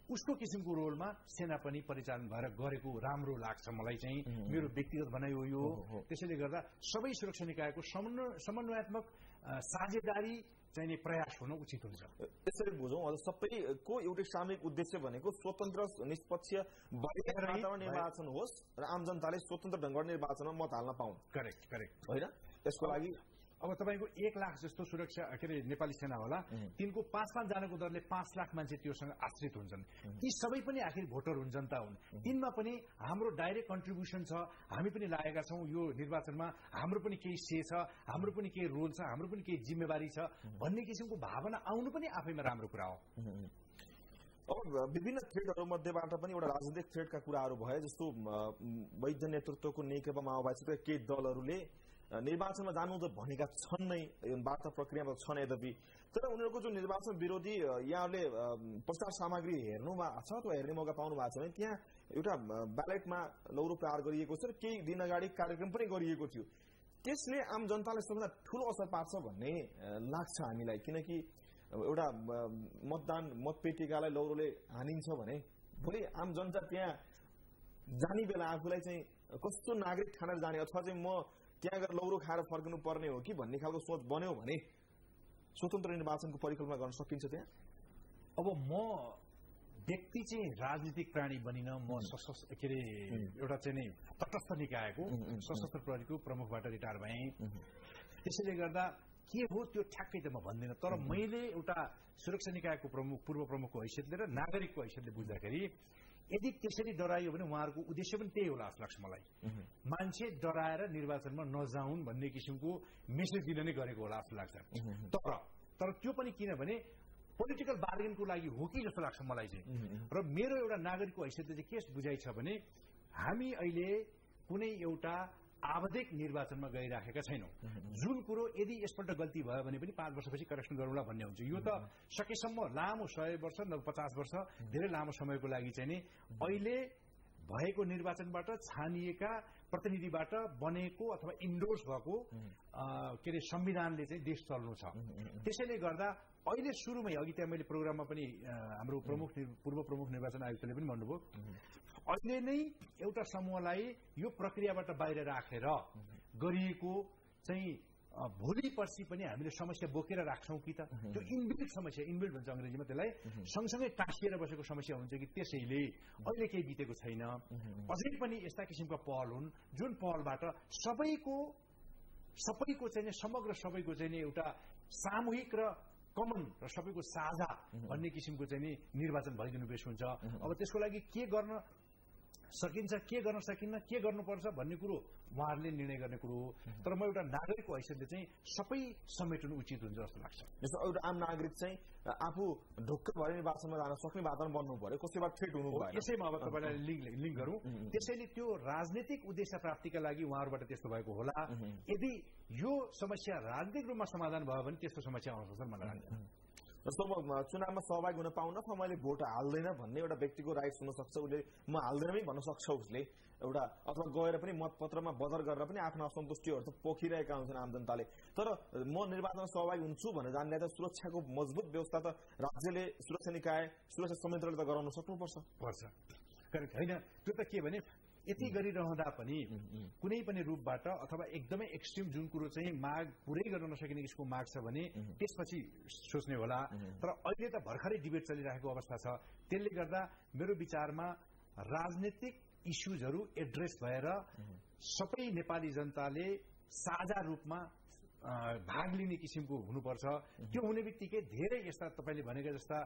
उसको किसिमको रोलमा सेना पनि परिचालन भएर गरेको राम्रो लाग्छ मलाई चाहिँ। मेरो व्यक्तिगत भनाइ हो यो। त्यसैले गर्दा सबै सुरक्षा निकायको समन्वयात्मक साझेदारी चाहिने प्रयास हुन उचित हुन्छ। यसरी बुझौँ अझ सबैको एउटै सामूहिक उद्देश्य भनेको स्वतन्त्र निष्पक्ष निर्वाचन होस् र आम जनताले स्वतन्त्र ढङ्गबाट निर्वाचनमा मत हाल्न पाउन् करेक्ट करेक्ट होइन? त्यसको लागि अब तपाईँको एक लाख जस्तो सुरक्षा के अरे नेपाली सेना होला तिनको पाँच पाँचजनाको दरले पाँच लाख मान्छे त्योसँग आश्रित हुन्छन्। ती सबै पनि आखिर भोटर हुन् जनता हुन्। तिनमा पनि हाम्रो डाइरेक्ट कन्ट्रिब्युसन छ हामी पनि लागेका छौँ यो निर्वाचनमा। हाम्रो पनि केही से छ हाम्रो पनि केही रोल छ हाम्रो पनि केही जिम्मेवारी छ। भन्ने किसिमको भावना आउनु पनि आफैमा राम्रो कुरा हो। अब विभिन्न थ्रेडहरू मध्येबाट पनि एउटा राजनीतिक थ्रेडका कुराहरू भए जस्तो वैद्य नेतृत्वको नेकपा माओवादीका केही दलहरूले निर्वाचनमा जानु त भनेका छन् नै वार्ता प्रक्रियामा छन् यद्यपि। तर उनीहरूको जुन निर्वाचन विरोधी यहाँहरूले प्रचार सामग्री हेर्नु भएको छ अथवा हेर्ने मौका पाउनु भएको छ भने त्यहाँ एउटा ब्यालेटमा लौरो प्रहार गरिएको छ र केही दिन अगाडि कार्यक्रम पनि गरिएको थियो। त्यसले आम जनतालाई सबभन्दा ठुलो असर पार्छ भन्ने लाग्छ हामीलाई। किनकि एउटा मतदान मतपेटिकालाई लौरोले हानिन्छ भने भोलि आम जनता त्यहाँ जाने बेला आफूलाई चाहिँ कस्तो नागरिक ठानेर जाने अथवा चाहिँ म त्यहाँ गएर लौरो खाएर फर्किनु पर्ने हो कि भन्ने खालको सोच बन्यो भने स्वतन्त्र निर्वाचनको परिकल्पना गर्न सकिन्छ त्यहाँ? अब म व्यक्ति चाहिँ राजनीतिक प्राणी बनिन म सशस्त्र के अरे एउटा चाहिँ नै तटस्थ निकायको सशस्त्र प्रहरीको प्रमुखबाट रिटायर भएँ। त्यसैले गर्दा के हो त्यो ठ्याक्कै त म भन्दिनँ। तर मैले एउटा सुरक्षा निकायको प्रमुख पूर्व प्रमुखको हैसियतले र नागरिकको हैसियतले बुझ्दाखेरि यदि त्यसरी डराइयो भने उहाँहरूको उद्देश्य पनि त्यही होला जस्तो लाग्छ मलाई मान्छे डराएर निर्वाचनमा नजाउन् भन्ने किसिमको मेसेज दिन नै गरेको होला जस्तो लाग्छ। तर तर त्यो पनि किनभने पोलिटिकल बार्गेनको लागि हो कि जस्तो लाग्छ मलाई चाहिँ। र मेरो एउटा नागरिकको हैसियतले चाहिँ के बुझाइ छ भने हामी अहिले कुनै एउटा आवधिक निर्वाचनमा गइराखेका छैनौँ। जुन कुरो यदि यसपल्ट गल्ती भयो भने पनि पाँच वर्षपछि करेक्सन गरौँला भन्ने हुन्छ। यो त सकेसम्म लामो सय वर्ष न पचास वर्ष धेरै लामो समयको लागि चाहिँ नि अहिले भएको निर्वाचनबाट छानिएका प्रतिनिधिबाट बनेको अथवा इन्डोर्स भएको के अरे संविधानले चाहिँ देश चल्नु छ। त्यसैले गर्दा अहिले सुरुमै अघि त्यहाँ मैले प्रोग्राममा पनि हाम्रो प्रमुख पूर्व प्रमुख निर्वाचन आयुक्तले पनि भन्नुभयो। अहिले नै एउटा समूहलाई यो प्रक्रियाबाट बाहिर राखेर गरिएको चाहिँ भोलि पर्सि पनि हामीले समस्या बोकेर राख्छौँ कि त? त्यो इनबिल्ड समस्या इनबिल्ड भन्छ अङ्ग्रेजीमा त्यसलाई। सँगसँगै टाँसिएर बसेको समस्या हुन्छ कि त्यसैले अहिले केही बितेको छैन। अझै पनि यस्ता किसिमका पहल हुन् जुन पहलबाट सबैको सबैको चाहिँ समग्र सबैको चाहिँ एउटा सामूहिक र कमन र सबैको साझा भन्ने किसिमको चाहिँ नि निर्वाचन भइदिनु बेस हुन्छ। अब त्यसको लागि के गर्न सकिन्छ के गर्न सकिन्न के गर्नुपर्छ भन्ने कुरो उहाँहरूले निर्णय गर्ने कुरो हो। तर म एउटा नागरिकको हैसियतले चाहिँ सबै समेट्नु उचित हुन्छ जस्तो लाग्छ। जस्तो एउटा आम नागरिक चाहिँ आफू ढुक्क भएर निर्वाचनमा जान सक्ने वातावरण बन्नु पर्यो कसैबाट ठेट हुनु यसैमा अब तपाईँलाई लिङ्क लिङ्क गरौँ। त्यसैले त्यो राजनीतिक उद्देश्य प्राप्तिका लागि उहाँहरूबाट त्यस्तो भएको होला। यदि यो समस्या राजनीतिक रूपमा समाधान भयो भने त्यस्तो समस्या आउँछ मलाई लाग्छ जस्तो म चुनावमा सहभागी हुन पाउन अथवा मैले भोट हाल्दैन भन्ने एउटा व्यक्तिको राइट्स हुनसक्छ उसले म हाल्दैनमै भन्न सक्छ उसले। एउटा अथवा गएर पनि मतपत्रमा बदर गरेर पनि आफ्नो असन्तुष्टिहरू त पोखिरहेका हुन्छन् आम जनताले। तर म निर्वाचनमा सहभागी हुन्छु भनेर जान्ने त सुरक्षाको मजबुत व्यवस्था त राज्यले सुरक्षा निकाय सुरक्षा संयन्त्रले त गराउन सक्नुपर्छ। पर्छ। होइन त्यो त के भने यति गरिरहँदा पनि कुनै पनि रूपबाट अथवा एकदमै एक्सट्रिम जुन कुरो चाहिँ माग पुरै गर्न नसकिने किसिमको माग छ भने त्यसपछि सोच्ने होला। तर अहिले त भर्खरै डिबेट चलिरहेको अवस्था छ। त्यसले गर्दा मेरो विचारमा राजनीतिक इस्युजहरू एड्रेस भएर सबै नेपाली जनताले साझा रूपमा भाग लिने किसिमको हुनुपर्छ। त्यो हुने बित्तिकै धेरै यस्ता तपाईँले भनेका जस्ता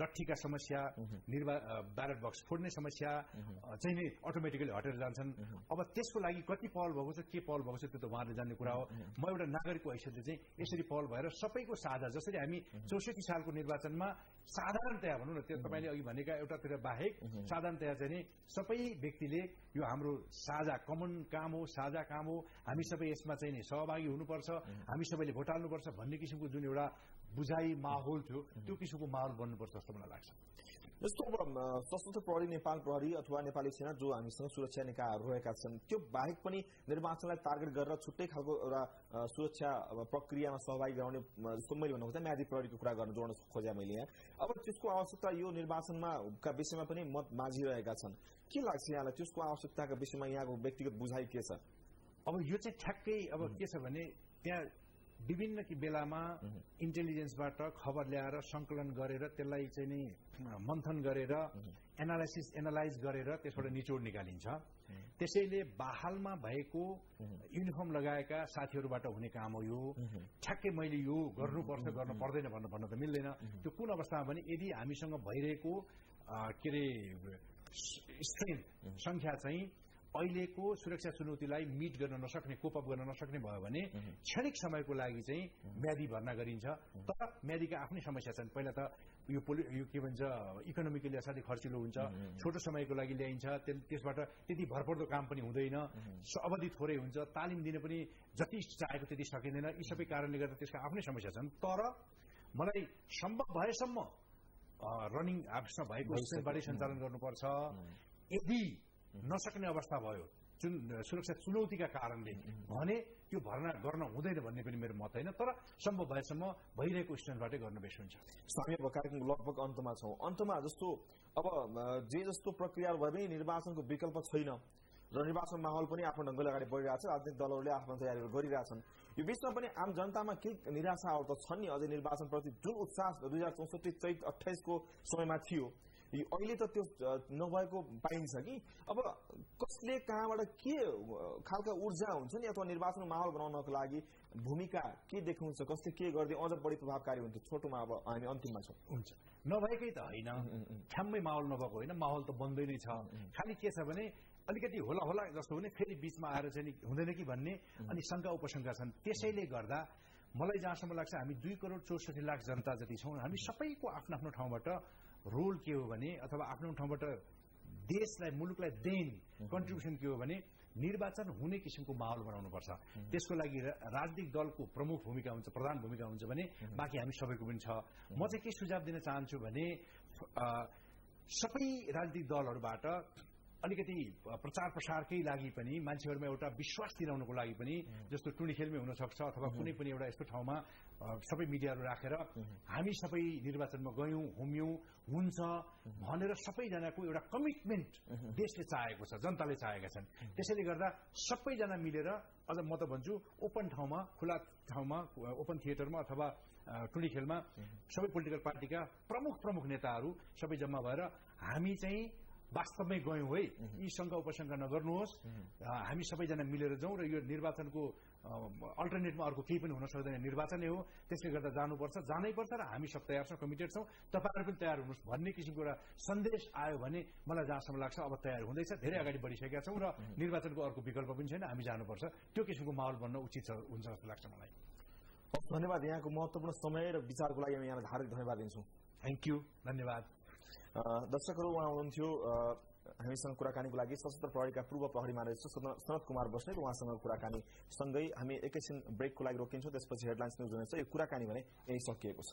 लट्ठीका समस्या निर्वा ब्यालेट बक्स फोड्ने समस्या चाहिँ नै अटोमेटिकली हटेर जान्छन्। अब त्यसको लागि कति पहल भएको छ के पहल भएको छ त्यो त उहाँहरूले जान्ने कुरा हो। म एउटा नागरिकको हैसियतले चाहिँ यसरी पहल भएर सबैको साझा जसरी हामी चौसठी सालको निर्वाचनमा साधारणतया भनौँ न त्यो तपाईँले अघि भनेका एउटातिर बाहेक साधारणतया चाहिँ नि सबै व्यक्तिले यो हाम्रो साझा कमन काम हो साझा काम हो। हामी सबै यसमा चाहिँ नि सहभागी हुनुपर्छ। हामी सबैले भोट हाल्नुपर्छ भन्ने किसिमको जुन एउटा बुझाइ माहौल थियो त्यो किसिमको माहौल बन्नुपर्छ जस्तो मलाई लाग्छ। जस्तो अब सशस्त्र प्रहरी नेपाल प्रहरी अथवा नेपाली सेना जो हामीसँग सुरक्षा निकायहरू रहेका छन् त्यो बाहेक पनि निर्वाचनलाई टार्गेट गरेर छुट्टै खालको एउटा सुरक्षा प्रक्रियामा सहभागी गराउने जस्तो मैले भन्नु खोजेँ म्यादी प्रहरीको कुरा गर्न जोड्न खोजेँ मैले यहाँ। अब त्यसको आवश्यकता यो निर्वाचनमा का विषयमा पनि मत माझिरहेका छन्। के लाग्छ यहाँलाई? त्यसको आवश्यकताका विषयमा यहाँको व्यक्तिगत बुझाइ के छ? अब यो चाहिँ ठ्याक्कै अब के छ भने त्यहाँ विभिन्न कि बेलामा इन्टेलिजेन्सबाट खबर ल्याएर संकलन गरेर त्यसलाई चाहिँ नि मन्थन गरेर एनालाइसिस एनालाइज गरेर त्यसबाट निचोड निकालिन्छ। त्यसैले बहालमा भएको युनिफर्म लगाएका साथीहरूबाट हुने काम हो यो। ठ्याक्कै मैले यो गर्नुपर्छ गर्नु पर्दैन भन्नु भन्न त मिल्दैन। त्यो कुन अवस्थामा भने यदि हामीसँग भइरहेको के अरे स्ट्रेन्थ संख्या चाहिँ अहिलेको सुरक्षा चुनौतीलाई मिट गर्न नसक्ने कोपअप गर्न नसक्ने भयो भने क्षणिक समयको लागि चाहिँ म्यादी भर्ना गरिन्छ। तर म्यादीका आफ्नै समस्या छन्। पहिला त यो पोलि यो के भन्छ इकोनोमिकली असाध्यै खर्चिलो हुन्छ। छोटो समयको लागि ल्याइन्छ। त्यस- त्यसबाट त्यति भरपर्दो काम पनि हुँदैन। अवधि थोरै हुन्छ। तालिम दिन पनि जति चाहेको त्यति सकिँदैन। यी सबै कारणले गर्दा त्यसका आफ्नै समस्या छन्। तर मलाई सम्भव भएसम्म रनिङ आफूसँग भएको सञ्चालन गर्नुपर्छ। यदि नसक्ने अवस्था भयो जुन सुरक्षा चुनौतीका कारणले भने त्यो भर्ना गर्न हुँदैन भन्ने पनि मेरो मत होइन तर सम्भव भएसम्म भइरहेको स्ट्यान्डबाटै गर्न बेस हुन्छ हामी अब कार्यक्रमको लगभग अन्तमा छौँ अन्तमा जस्तो अब जे जस्तो प्रक्रिया भए पनि निर्वाचनको विकल्प छैन र निर्वाचन माहौल पनि आफ्नो ढङ्गले अगाडि बढिरहेको छ राजनीतिक दलहरूले आफ्नो तयारीहरू गरिरहेछन् यो बिचमा पनि आम जनतामा के निराशाहरू त छन् नि अझै निर्वाचनप्रति जुन उत्साह दुई हजार चौसठी चैत अठाइसको समयमा थियो अहिले त त्यो नभएको पाइन्छ कि? अब कसले कहाँबाट के खालका ऊर्जा हुन्छ नि? अथवा निर्वाचन माहौल बनाउनको लागि भूमिका के देखाउँछ? कसले के गर्दै अझ बढी प्रभावकारी हुन्थ्यो छोटोमा अब हामी अन्तिममा छौँ। हुन्छ। नभएकै त होइन। ठ्याम्मै माहौल नभएको होइन। माहौल त बन्दै नै छ। खालि के छ भने अलिकति होला होला जस्तो भने फेरि बिचमा आएर चाहिँ हुँदैन कि भन्ने अनि शङ्का उपशङ्का छन्। त्यसैले गर्दा मलाई जहाँसम्म लाग्छ हामी दुई करोड चौसठी लाख जनता जति छौँ हामी सबैको आफ्नो आफ्नो ठाउँबाट रोल के हो भने अथवा आफ्नो ठाउँबाट देशलाई मुलुकलाई देन कन्ट्रिब्युसन के हो भने निर्वाचन हुने किसिमको माहौल बनाउनुपर्छ। त्यसको लागि राजनीतिक दलको प्रमुख भूमिका हुन्छ प्रधान भूमिका हुन्छ भने बाँकी हामी सबैको पनि छ। म चाहिँ के सुझाव दिन चाहन्छु भने सबै राजनीतिक दलहरूबाट अलिकति प्रचार प्रसारकै लागि पनि मान्छेहरूमा एउटा विश्वास दिलाउनको लागि पनि जस्तो टुँडी खेलमै हुनसक्छ अथवा कुनै पनि एउटा यस्तो ठाउँमा सबै मिडियाहरू राखेर हामी सबै निर्वाचनमा गयौँ हुम्यौँ हुन्छ भनेर सबैजनाको एउटा कमिटमेन्ट देशले चाहेको छ जनताले चाहेका छन्। त्यसैले गर्दा सबैजना मिलेर अझ म त भन्छु ओपन ठाउँमा खुला ठाउँमा ओपन थिएटरमा अथवा टुँडी खेलमा सबै पोलिटिकल पार्टीका प्रमुख प्रमुख नेताहरू सबै जम्मा भएर हामी चाहिँ वास्तवमै गयौँ है। यी शङ्का उपशङ्का नगर्नुहोस्। हामी सबैजना मिलेर जाउँ र यो निर्वाचनको अल्टरनेटमा अर्को केही पनि हुन सक्दैन। निर्वाचनै हो। त्यसले गर्दा जानुपर्छ जानै पर्छ र हामी सब तयार छौँ कमिटेड छौँ। तपाईँहरू पनि तयार हुनुहोस् भन्ने किसिमको एउटा सन्देश आयो भने मलाई जहाँसम्म लाग्छ अब तयार हुँदैछ। धेरै अगाडि बढिसकेका छौँ र निर्वाचनको अर्को विकल्प पनि छैन। हामी जानुपर्छ। त्यो किसिमको माहौल बन्न उचित हुन्छ जस्तो लाग्छ मलाई। धन्यवाद यहाँको महत्त्वपूर्ण समय र विचारको लागि हामी यहाँलाई हार्दिक धन्यवाद दिन्छौँ। थ्याङ्क यू धन्यवाद। दर्शकहरू उहाँ हुनुहुन्थ्यो हामीसँग कुराकानीको लागि सशस्त्र प्रहरीका पूर्व प्रहरी सनत सनत कुमार बस्नेत। उहाँसँग कुराकानी सँगै हामी एकैछिन ब्रेकको लागि रोकिन्छौँ त्यसपछि हेडलाइन्स न्युज हुनेछ। यो कुराकानी भने यही सकिएको छ।